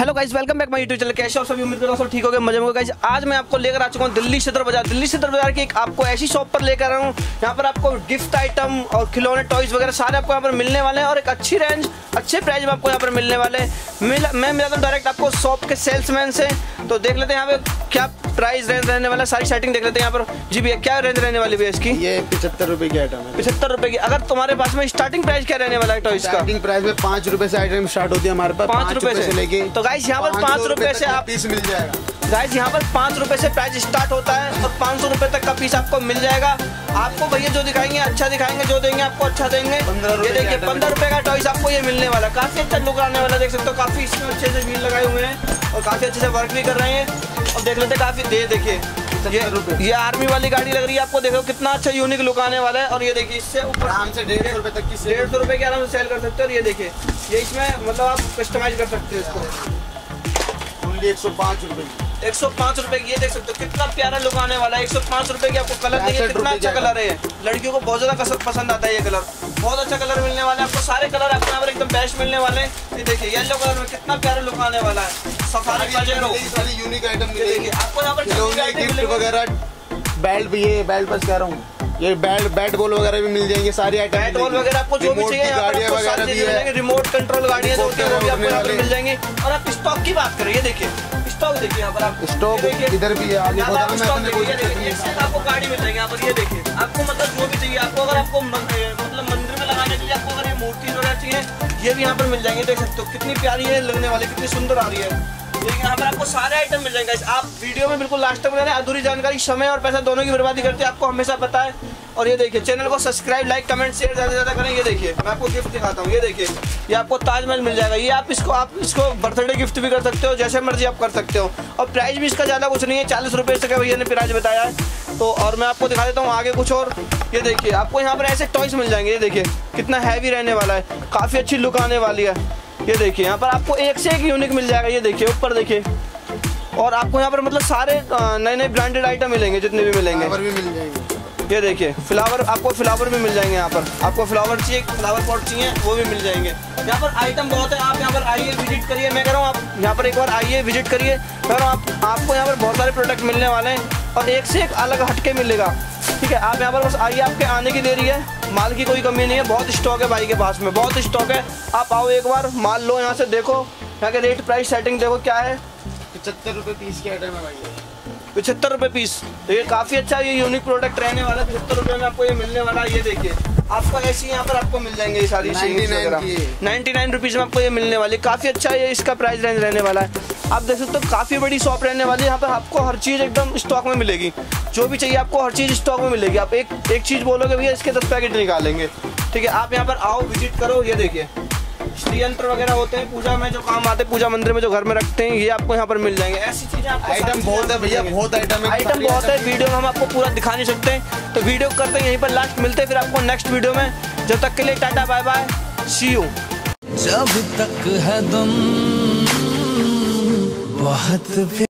Guys welcome back my YouTube channel कैसे और सभी? उम्मीद करो सब ठीक हो गए मज़े में गाइस आज मैं आपको लेकर आ चुका हूँ दिल्ली सदर बाज़ार। दिल्ली सदर बाज़ार की एक आपको ऐसी शॉप पर लेकर आया हूँ यहाँ पर आपको गिफ्ट आइटम और खिलौने टॉयज वगैरह सारे आपको यहाँ पर मिलने वाले हैं और एक अच्छी रेंज अच्छे प्राइस में आपको यहाँ पर मिलने वाले हैं। मैं मिला डायरेक्ट आपको शॉप के सेल्समैन से। तो देख लेते हैं यहाँ पे क्या प्राइस रेंज रहने वाला सारी सेटिंग देख लेते हैं यहाँ पर। जी भैया क्या रेंज रहने वाली भैया इसकी? ये पिछहत्तर रुपए की आइटम है। पिछहत्तर रुपए की। अगर तुम्हारे पास में स्टार्टिंग प्राइस क्या रहने वाला है टॉयज का? स्टार्टिंग प्राइस में पाँच रुपए से आइटम स्टार्ट होती है हमारे पास। पाँच रुपए से लेके तो गाइस यहाँ पर पाँच रुपए से आप पीस मिल जाएगा। गाइस यहाँ पर पाँच रुपए से प्राइस स्टार्ट होता है और पाँच सौ रुपए तक का पीस आपको मिल जाएगा। आपको भैया जो दिखाएँगे अच्छा दिखाएँगे जो देंगे आपको अच्छा देंगे। ये देखिए पंद्रह रुपए का टॉइस आपको ये मिलने वाला काफ़ी अच्छा लुक आने वाला देख सकते हो काफ़ी इसमें अच्छे से व्हील लगाए हुए हैं और काफ़ी अच्छे से वर्क भी कर रहे हैं। और देख लेते काफ़ी दे देखिए ये ये आर्मी वाली गाड़ी लग रही है आपको देखो कितना अच्छा यूनिक लुक आने वाला है। और ये देखिए इससे ऊपर आराम से डेढ़ सौ रुपए तक की डेढ़ सौ रुपए के आराम से सेल कर सकते हो और ये देखिए ये इसमें मतलब आप कस्टमाइज कर सकते हो इसको। एक सौ पाँच रुपए एक सौ पाँच रुपए की ये देख सकते हो कितना प्यारा लुक आने वाला है। एक सौ पाँच रुपए की आपको कलर देखिए कितना अच्छा कलर है लड़कियों को बहुत ज़्यादा पसंद आता है ये कलर बहुत अच्छा कलर मिलने वाला है आपको सारे कलर आपको यहाँ पर एकदम बेस्ट मिलने वाले हैं। ये देखिए येलो कलर में कितना प्यारा लुक आने वाला है। सारी यूनिक आइटम मिलेगी। आपको यहाँ पर गिफ्ट वगैरह बेल्ट भी ये बेल्ट बस कह रहा हूँ। ये बैट बैट बॉल वगैरह भी मिल जाएँगे सारी आइटम बैट बॉल वगैरह आपको जो भी चाहिए गाड़ियाँ वगैरह भी है। रिमोट कंट्रोल गाड़ियाँ जो होती है वो भी आपको मिल जाएँगी। और आप स्टॉक की बात करें ये देखिए स्टॉक देखिए यहाँ पर आप। स्टॉक इधर भी है आगे आपको गाड़ी मिल जाएगी यहाँ पर ये देखिए। आपको मतलब जो भी चाहिए आपको अगर आपको मतलब मंदिर में लगाने के लिए आपको अगर ये मूर्ति वगैरह चाहिए ये भी यहाँ पर मिल जाएँगे देख सकते हो। कितनी प्यारी है लगने वाली कितनी सुंदर आ रही है। आपको सारे आइटम मिल जाएँगे। आप वीडियो में बिल्कुल लास्ट तक रहना अधूरी जानकारी, समय और पैसा दोनों की बर्बादी करते हैं, आपको हमेशा पता है। और ये देखिए चैनल को सब्सक्राइब लाइक कमेंट शेयर ज़्यादा ज़्यादा करें। ये देखिए, मैं आपको गिफ्ट दिखाता हूँ। ये देखिए, ये आपको ताजमहल मिल जाएगा। ये आप इसको आप इसको बर्थडे गिफ्ट भी कर सकते हो, जैसे मर्ज़ी आप कर सकते हो। और प्राइस भी इसका ज़्यादा कुछ नहीं है, चालीस रुपये से भैया ने प्राइस बताया है। तो और मैं आपको दिखा देता हूँ आगे कुछ और। ये देखिए, आपको यहाँ पर ऐसे टॉयस मिल जाएँगे। ये देखिए, कितना हैवी रहने वाला है। काफ़ी अच्छी लुक आने वाली है। ये देखिए यहाँ पर आपको एक से एक यूनिक मिल जाएगा। ये देखिए ऊपर देखिए। और आपको यहाँ पर मतलब सारे नए नए ब्रांडेड आइटम मिलेंगे जितने भी मिलेंगे। भी मिल जाएँगे। ये देखिए फ्लावर आपको फ्लावर भी मिल जाएँगे यहाँ पर। आपको फ्लावर चाहिए फ्लावर पॉट चाहिए वो भी मिल जाएँगे। यहाँ पर आइटम बहुत है आप यहाँ पर आइए विज़िट करिए। मैं कह रहा हूँ आप यहाँ पर एक बार आइए विज़िट करिए। कह रहा हूँ आप आपको यहाँ पर बहुत सारे प्रोडक्ट मिलने वाले हैं। और एक से एक अलग हटके मिलेगा। ठीक है, आप यहाँ पर बस आइए, आपके आने की देरी है। माल की कोई कमी नहीं है, बहुत स्टॉक है भाई के पास में, बहुत स्टॉक है। आप आओ एक बार, माल लो यहाँ से, देखो। यहाँ के रेट प्राइस सेटिंग देखो क्या है। पचहत्तर रुपये पीस के आइटम है भाई। पचहत्तर रुपये पीस। तो ये काफ़ी अच्छा ये यूनिक प्रोडक्ट रहने वाला है। पचहत्तर रुपये में आपको ये मिलने वाला है ये देखिए। आपको ऐसी यहाँ पर आपको मिल जाएँगे ये सारी नाइन्टी नाइन रुपीज़ में आपको ये मिलने वाली काफ़ी अच्छा ये इसका प्राइस रेंज रहने वाला है। आप देख सकते हो काफ़ी बड़ी शॉप रहने वाली है। यहाँ पर आपको हर चीज़ एकदम स्टॉक में मिलेगी। जो भी चाहिए आपको हर चीज़ स्टॉक में मिलेगी। आप एक एक चीज़ बोलोगे भैया इसके दस पैकेट निकालेंगे। ठीक है आप यहाँ पर आओ विज़िट करो। ये देखिए। यंत्र वगैरह होते हैं पूजा में जो काम आते हैं पूजा मंदिर में जो घर में रखते हैं ये आपको यहाँ पर मिल जाएँगे। ऐसी चीज़ें आइटम बहुत है भैया बहुत आइटम है। आइटम बहुत है वीडियो में हम आपको पूरा दिखा नहीं सकते। तो वीडियो करते हैं यहीं पर लास्ट मिलते हैं फिर आपको नेक्स्ट वीडियो में। जब तक के लिए tata bye bye see you जब तक है दम बहुत